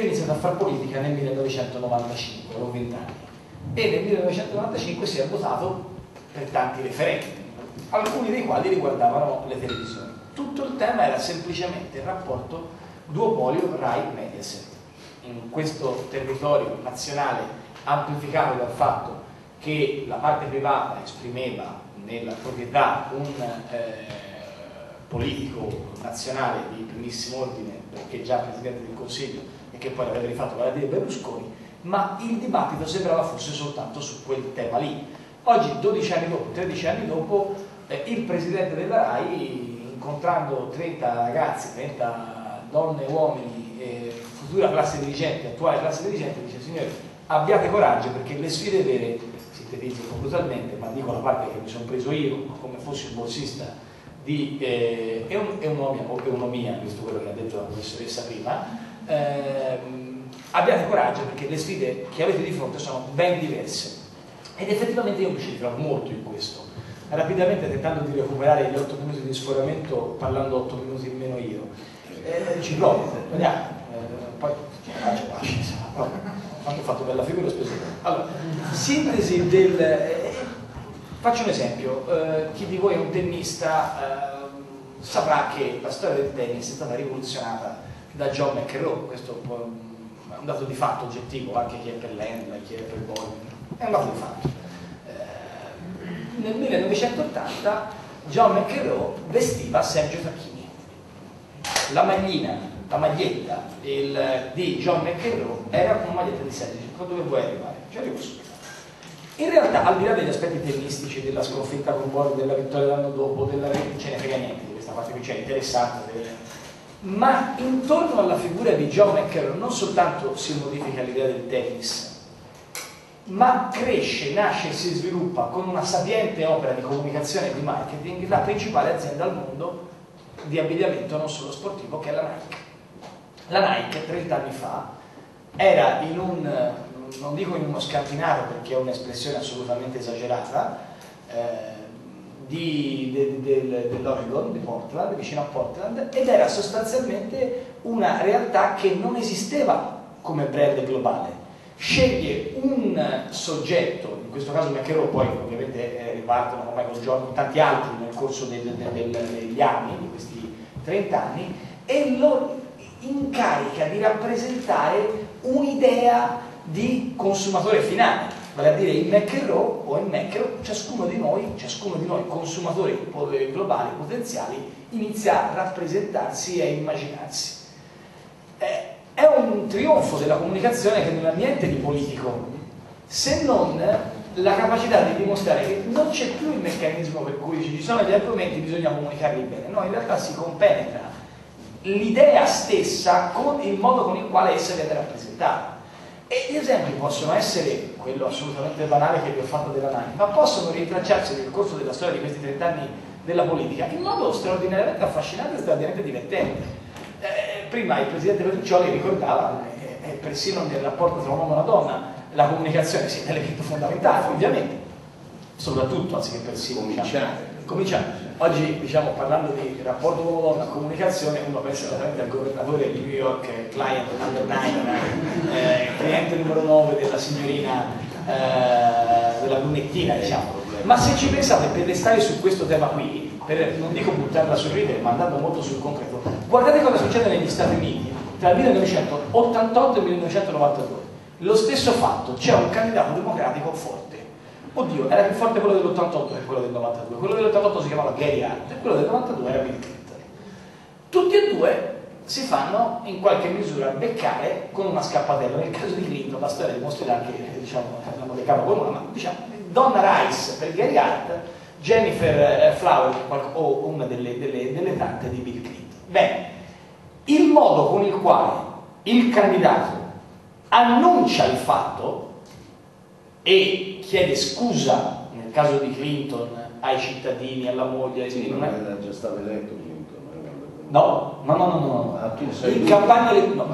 ho iniziato a fare politica nel 1995, avevo 20 anni, e nel 1995 si è votato per tanti referenti, alcuni dei quali riguardavano le televisioni. Tutto il tema era semplicemente il rapporto duopolio RAI-Mediaset. In questo territorio nazionale amplificato dal fatto che la parte privata esprimeva nella proprietà un eh, politico nazionale di primissimo ordine, perché già Presidente del Consiglio e che poi l'aveva rifatto vale a dire Berlusconi, ma il dibattito sembrava fosse soltanto su quel tema lì. Oggi, 12 anni dopo, 13 anni dopo, eh, il Presidente della RAI, incontrando 30 ragazzi, 30 donne e uomini, eh, futura classe dirigente, attuale classe dirigente, dice signori abbiate coraggio perché le sfide vere sintetizzo brutalmente, ma dico la parte che mi sono preso io, come fossi un borsista di eh, economia o economia, visto quello che ha detto la professoressa prima, ehm, abbiate coraggio perché le sfide che avete di fronte sono ben diverse. Ed effettivamente io mi ci ritrovo molto in questo. Rapidamente tentando di recuperare gli 8 minuti di sforamento, parlando 8 minuti in meno io. Eh, ci provo. Eh, poi faccio pace, quando ho fatto bella figura ho speso allora, sintesi del eh, faccio un esempio eh, chi di voi è un tennista eh, saprà che la storia del tennis è stata rivoluzionata da John McEnroe questo è un dato di fatto oggettivo anche chi è per l'Endler, chi è per Bowling è un dato di fatto eh, nel 1980 John McEnroe vestiva Sergio Tacchini la maglina la maglietta il, di John McEnroe era una maglietta di 16, dove vuoi arrivare? Ci arrivo subito. In realtà, al di là degli aspetti tennistici, della sconfitta con Borg, della vittoria l'anno dopo, della non ce ne frega niente di questa parte qui, c'è interessante, ma intorno alla figura di John McEnroe non soltanto si modifica l'idea del tennis, ma cresce, nasce e si sviluppa con una sapiente opera di comunicazione e di marketing la principale azienda al mondo di abbigliamento non solo sportivo che è la Nike. La Nike 30 anni fa era in un, non dico in uno scantinato perché è un'espressione assolutamente esagerata, eh, di, de, de, dell'Oregon, di Portland, vicino a Portland, ed era sostanzialmente una realtà che non esisteva come brand globale. Sceglie un soggetto, in questo caso McEnroe, poi ovviamente eh, ripartono con Michael Jordan, con tanti altri nel corso degli anni, di questi 30 anni, e lo incarica di rappresentare un'idea di consumatore finale, vale a dire il McEnroe o il McEnroe, ciascuno di noi, ciascuno di noi consumatori globali potenziali, inizia a rappresentarsi e a immaginarsi. Eh, è un trionfo della comunicazione che niente di politico, se non la capacità di dimostrare che non c'è più il meccanismo per cui ci sono gli argomenti, bisogna comunicarli bene, no, in realtà si compenetra l'idea stessa con il modo con il quale essa viene rappresentata. E gli esempi possono essere quello assolutamente banale che vi ho fatto della Nike, ma possono rintracciarsi nel corso della storia di questi 30 anni della politica in modo straordinariamente affascinante e straordinariamente divertente. Eh, prima il presidente Petruccioli ricordava, eh, persino nel rapporto tra un uomo e una donna, la comunicazione sia un elemento fondamentale, ovviamente, soprattutto, anziché persino. Cominciare. Diciamo, cominciare. Oggi, diciamo, parlando di rapporto uomo-donna, comunicazione, uno pensa esattamente al governatore di New York, client number 9, cliente numero 9 della signorina, eh, della brunettina, diciamo. Ma se ci pensate, per restare su questo tema qui, per, non dico buttarla sul ridere, ma andando molto sul concreto, guardate cosa succede negli Stati Uniti tra il 1988 e il 1992. Lo stesso fatto, c'è un candidato democratico forte. Oddio, era più forte quello dell'88 che quello del 92. Quello dell'88 si chiamava Gary Hart e quello del 92 era Bill Clinton. Tutti e due si fanno in qualche misura beccare con una scappatella. Nel caso di Clinton la storia dimostrerà che diciamo, l'hanno beccato con una, ma diciamo, Donna Rice per Gary Hart, Jennifer eh, Flower o una delle, delle, delle tante di Bill Clinton. Bene, il modo con il quale il candidato annuncia il fatto e chiede scusa, nel caso di Clinton, ai cittadini, alla moglie, ai sì, non era già stato eletto Clinton. No, no, no, in campagna no,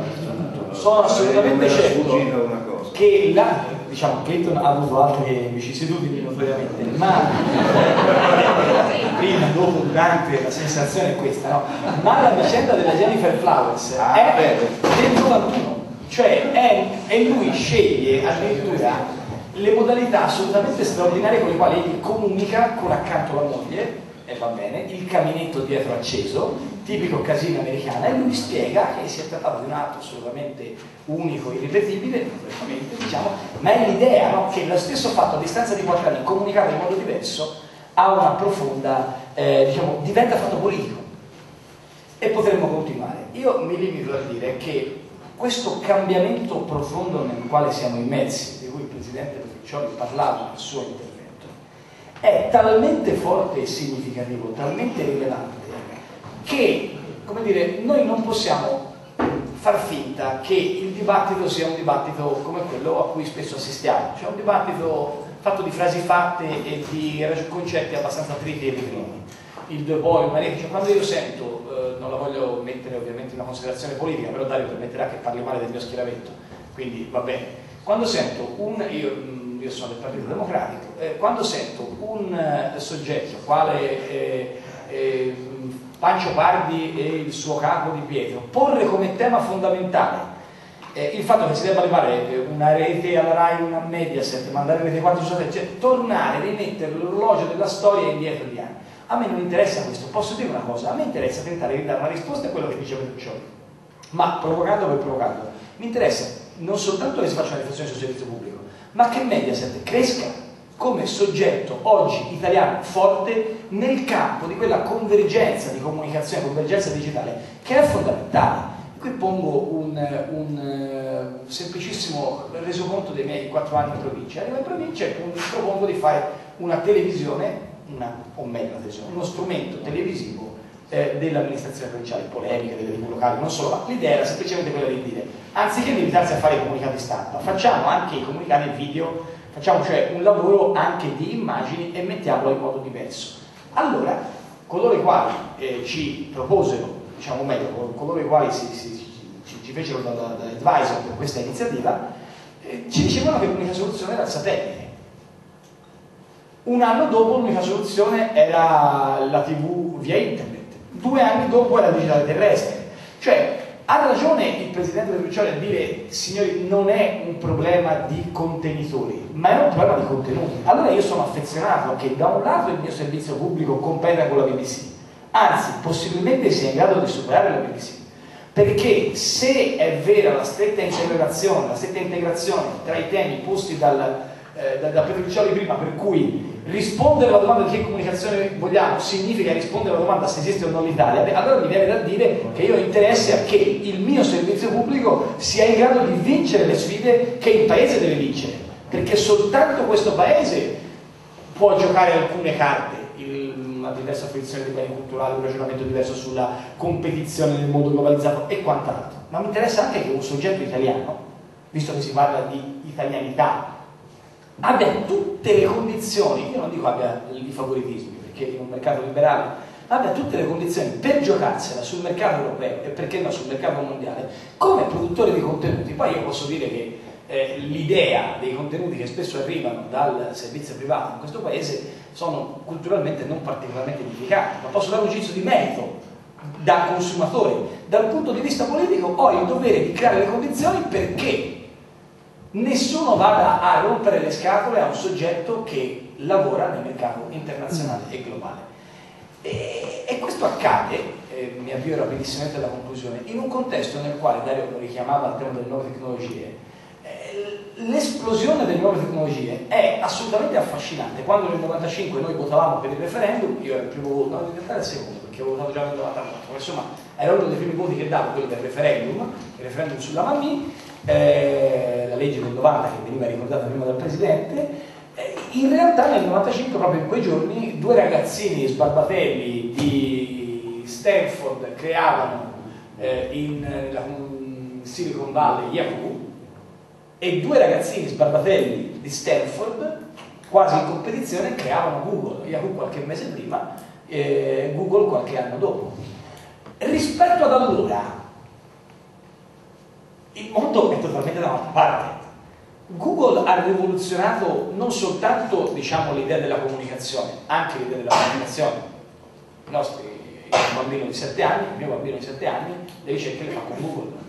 sono assolutamente certo che la, diciamo, Clinton ha avuto altre vicissitudini notoriamente, ma prima, dopo, durante la sensazione è questa, no? Ma la vicenda della Jennifer Flowers ah, è del 91 Cioè è, e lui sceglie addirittura le modalità assolutamente straordinarie con le quali egli comunica con accanto la moglie, e va bene, il caminetto dietro acceso, tipico casino americano, e lui spiega che si è trattato di un atto assolutamente unico, irripetibile, diciamo, ma è l'idea no? che lo stesso fatto a distanza di qualche anni comunicare in modo diverso ha una profonda, eh, diciamo, diventa fatto politico. E potremmo continuare. Io mi limito a dire che questo cambiamento profondo nel quale siamo immersi, di cui il Presidente Petruccioli parlava nel suo intervento, è talmente forte e significativo, talmente rilevante, che, come dire, noi non possiamo far finta che il dibattito sia un dibattito come quello a cui spesso assistiamo, cioè un dibattito fatto di frasi fatte e di concetti abbastanza triti e riprimi. Il due poi, il cioè quando io sento, eh, non la voglio mettere ovviamente in una considerazione politica, però Dario permetterà che parli male del mio schieramento, quindi va bene. Quando sento un, io, mm, io sono del Partito Democratico, eh, quando sento un eh, soggetto quale eh, eh, Pancio Pardi e il suo capo di Pietro, porre come tema fondamentale eh, il fatto che si debba levare una rete alla RAI, una Mediaset, mandare rete 4 su 7, cioè tornare, rimettere l'orologio della storia indietro di anni. A me non interessa questo, posso dire una cosa, a me interessa tentare di dare una risposta a quello che diceva Petruccioli, ma provocando per provocando. Mi interessa non soltanto che si faccia una riflessione sul servizio pubblico, ma che Mediaset cresca come soggetto oggi italiano forte nel campo di quella convergenza di comunicazione, convergenza digitale, che è fondamentale. Qui pongo un, un uh, semplicissimo resoconto dei miei quattro anni in provincia. Arrivo in provincia e propongo di fare una televisione, una, o meglio una televisione, uno strumento televisivo eh, dell'amministrazione provinciale, polemiche, delle tv locali, non solo, l'idea era semplicemente quella di dire, anziché limitarsi a fare i comunicati stampa, facciamo anche i comunicati video Facciamo cioè un lavoro anche di immagini e mettiamolo in modo diverso. Allora, coloro i quali eh, ci proposero, diciamo meglio, coloro i quali si, si, ci, ci, fecero da, da, da, advisor per questa iniziativa, eh, ci dicevano che l'unica soluzione era il satellite. Un anno dopo l'unica soluzione era la TV via internet, due anni dopo era il digitale terrestre. Cioè, ha ragione il Presidente Petruccioli a dire, signori, non è un problema di contenitori, ma è un problema di contenuti. Allora io sono affezionato che da un lato il mio servizio pubblico competa con la BBC, anzi, possibilmente sia in grado di superare la BBC. Perché se è vera la stretta integrazione, la stretta integrazione tra i temi posti dal, eh, da, da Petruccioli prima, per cui rispondere alla domanda di che comunicazione vogliamo significa rispondere alla domanda se esiste o non l'Italia, allora mi viene da dire che io ho interesse a che il mio servizio pubblico sia in grado di vincere le sfide che il paese deve vincere, perché soltanto questo paese può giocare alcune carte, una diversa fruizione dei beni culturali, un ragionamento diverso sulla competizione nel mondo globalizzato e quant'altro. Ma mi interessa anche che un soggetto italiano, visto che si parla di italianità abbia tutte le condizioni, io non dico abbia i favoritismi, perché in un mercato liberale abbia tutte le condizioni per giocarsela sul mercato europeo e perché no sul mercato mondiale come produttore di contenuti. Poi io posso dire che eh, l'idea dei contenuti che spesso arrivano dal servizio privato in questo paese sono culturalmente non particolarmente edificanti, ma posso dare un giudizio di merito da consumatore. Dal punto di vista politico ho il dovere di creare le condizioni perché nessuno vada a rompere le scatole a un soggetto che lavora nel mercato internazionale e globale. E, e questo accade, eh, mi avvio rapidissimamente alla conclusione, in un contesto nel quale Dario lo richiamava al tema delle nuove tecnologie. Eh, l'esplosione delle nuove tecnologie è assolutamente affascinante. Quando nel 95 noi votavamo per il referendum, io ero il primo voto, no, in realtà era il secondo, perché avevo votato già nel 94, insomma era uno dei primi voti che davo, quello del referendum, il referendum sulla Mammi, eh, la legge del 90 che veniva ricordata prima dal Presidente, eh, in realtà nel 95, proprio in quei giorni, due ragazzini sbarbatelli di Stanford creavano eh, in, in Silicon Valley Yahoo e due ragazzini sbarbatelli di Stanford quasi in competizione creavano Google, Yahoo qualche mese prima, e Google qualche anno dopo. Rispetto ad allora, mondo è totalmente da un'altra parte. Google ha rivoluzionato non soltanto diciamo, l'idea della comunicazione, anche l'idea della comunicazione. I nostri, il bambino di 7 anni, il mio bambino di 7 anni, le ricerche le fa con Google